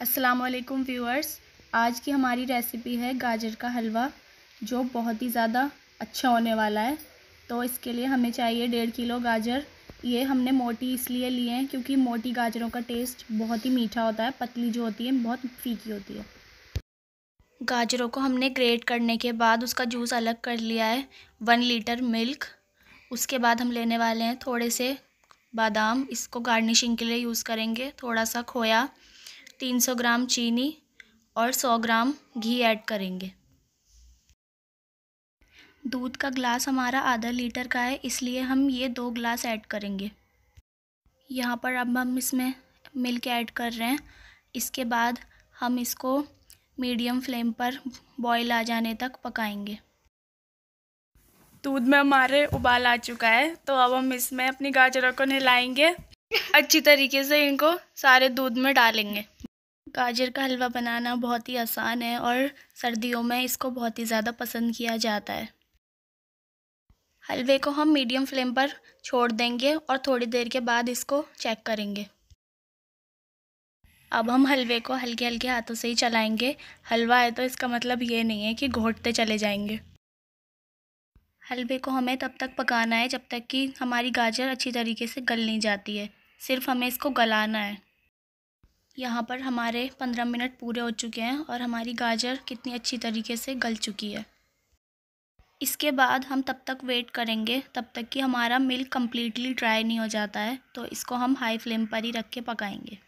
अस्सलाम वालेकुम व्यूअर्स आज की हमारी रेसिपी है गाजर का हलवा, जो बहुत ही ज़्यादा अच्छा होने वाला है। तो इसके लिए हमें चाहिए डेढ़ किलो गाजर। ये हमने मोटी इसलिए लिए हैं क्योंकि मोटी गाजरों का टेस्ट बहुत ही मीठा होता है, पतली जो होती है, बहुत फीकी होती है। गाजरों को हमने ग्रेट करने के बाद उसका जूस अलग कर लिया है वन लीटर मिल्क उसके बाद हम लेने वाले हैं थोड़े से बादाम। इसको गार्निशिंग के लिए यूज़ करेंगे, थोड़ा सा खोया। तीन सौ ग्राम चीनी और सौ ग्राम घी ऐड करेंगे। दूध का ग्लास हमारा आधा लीटर का है, इसलिए हम ये दो ग्लास ऐड करेंगे। यहाँ पर अब हम इसमें मिल्क ऐड कर रहे हैं। इसके बाद हम इसको मीडियम फ्लेम पर बॉईल आ जाने तक पकाएँगे। दूध में हमारे उबाल आ चुका है तो अब हम इसमें अपनी गाजरों को नहलाएँगे अच्छी तरीके से इनको सारे दूध में डालेंगे। गाजर का हलवा बनाना बहुत ही आसान है और सर्दियों में इसको बहुत ही ज़्यादा पसंद किया जाता है। हलवे को हम मीडियम फ्लेम पर छोड़ देंगे और थोड़ी देर के बाद इसको चेक करेंगे। अब हम हलवे को हल्के हल्के हाथों से ही चलाएँगे। हलवा है तो इसका मतलब ये नहीं है कि घोटते चले जाएँगे। हलवे को हमें तब तक पकाना है जब तक कि हमारी गाजर अच्छी तरीके से गल नहीं जाती है। सिर्फ़ हमें इसको गलाना है। यहाँ पर हमारे पंद्रह मिनट पूरे हो चुके हैं और हमारी गाजर कितनी अच्छी तरीके से गल चुकी है। इसके बाद हम तब तक वेट करेंगे, तब तक कि हमारा मिल्क कम्प्लीटली ड्राई नहीं हो जाता है तो इसको हम हाई फ्लेम पर ही रख के पकाएँगे।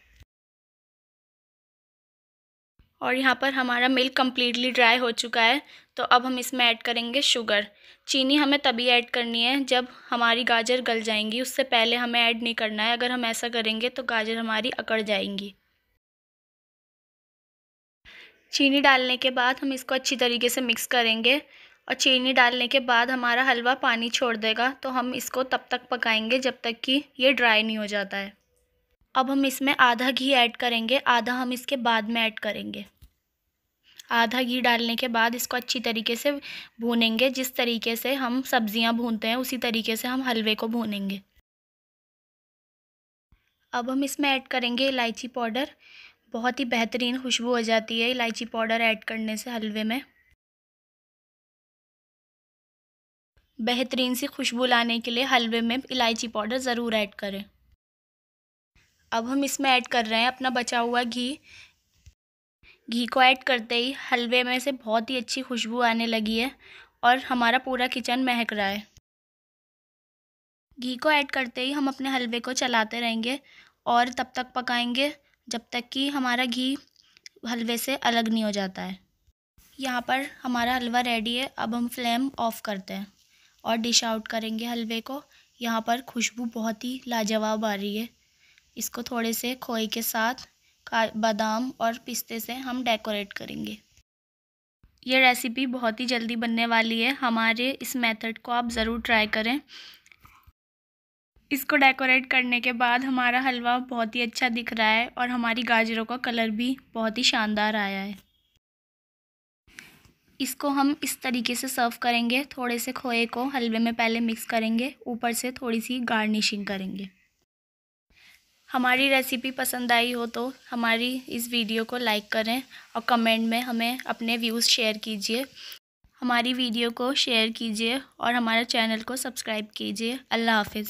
और यहाँ पर हमारा मिल्क कम्प्लीटली ड्राई हो चुका है तो अब हम इसमें ऐड करेंगे शुगर चीनी हमें तभी ऐड करनी है जब हमारी गाजर गल जाएँगी, उससे पहले हमें ऐड नहीं करना है, अगर हम ऐसा करेंगे तो गाजर हमारी अकड़ जाएँगी. चीनी डालने के बाद हम इसको अच्छी तरीके से मिक्स करेंगे और चीनी डालने के बाद हमारा हलवा पानी छोड़ देगा तो हम इसको तब तक पकाएँगे जब तक कि ये ड्राई नहीं हो जाता है. अब हम इसमें आधा घी ऐड करेंगे, आधा हम इसके बाद में ऐड करेंगे। आधा घी डालने के बाद इसको अच्छी तरीके से भूनेंगे, जिस तरीके से हम सब्ज़ियाँ भूनते हैं, उसी तरीके से हम हलवे को भूनेंगे। अब हम इसमें ऐड करेंगे इलायची पाउडर। बहुत ही बेहतरीन खुशबू हो जाती है इलायची पाउडर ऐड करने से हलवे में। बेहतरीन सी खुशबू लाने के लिए हलवे में इलायची पाउडर ज़रूर ऐड करें। अब हम इसमें ऐड कर रहे हैं अपना बचा हुआ घी। घी को ऐड करते ही हलवे में से बहुत ही अच्छी खुशबू आने लगी है और हमारा पूरा किचन महक रहा है। घी को ऐड करते ही हम अपने हलवे को चलाते रहेंगे और तब तक पकाएँगे जब तक कि हमारा घी हलवे से अलग नहीं हो जाता है। यहाँ पर हमारा हलवा रेडी है, अब हम फ्लेम ऑफ़ करते हैं और डिश आउट करेंगे हलवे को। यहाँ पर खुशबू बहुत ही लाजवाब आ रही है। इसको थोड़े से खोए के साथ बादाम और पिस्ते से हम डेकोरेट करेंगे। ये रेसिपी बहुत ही जल्दी बनने वाली है। हमारे इस मेथड को आप ज़रूर ट्राई करें। इसको डेकोरेट करने के बाद हमारा हलवा बहुत ही अच्छा दिख रहा है और हमारी गाजरों का कलर भी बहुत ही शानदार आया है। इसको हम इस तरीके से सर्व करेंगे। थोड़े से खोए को हलवे में पहले मिक्स करेंगे। ऊपर से थोड़ी सी गार्निशिंग करेंगे। हमारी रेसिपी पसंद आई हो तो हमारी इस वीडियो को लाइक करें और कमेंट में हमें अपने व्यूज़ शेयर कीजिए। हमारी वीडियो को शेयर कीजिए और हमारे चैनल को सब्सक्राइब कीजिए। अल्लाह हाफिज़।